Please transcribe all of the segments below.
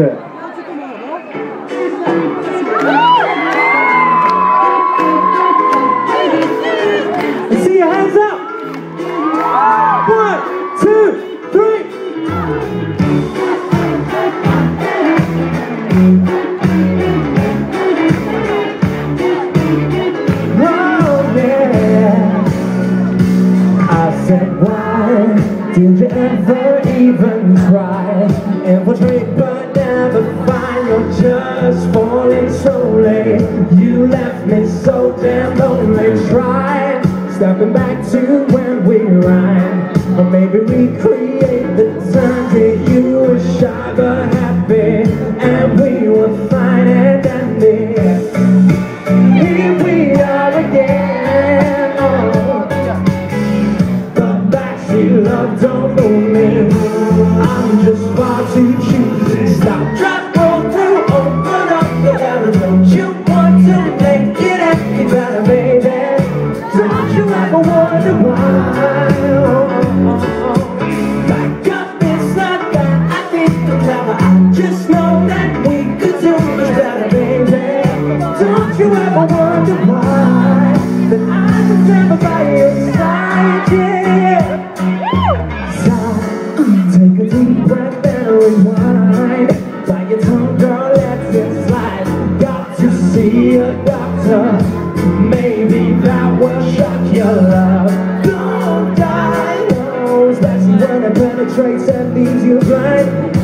yeah. I said, why did you ever even try? Infiltrate but just falling slowly You left me so damn lonely Try stepping back to when we rhymed Or maybe recreate the times that you were shy but happy And we were fine and dandy. Here we are again. Oh. But backseat love don't know me. I'm just far too choosy penetrates and leaves you blind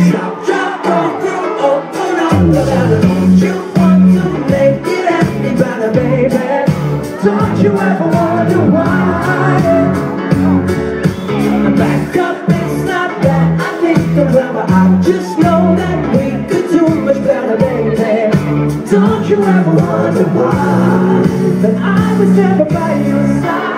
You ever wonder why That I was never by your side?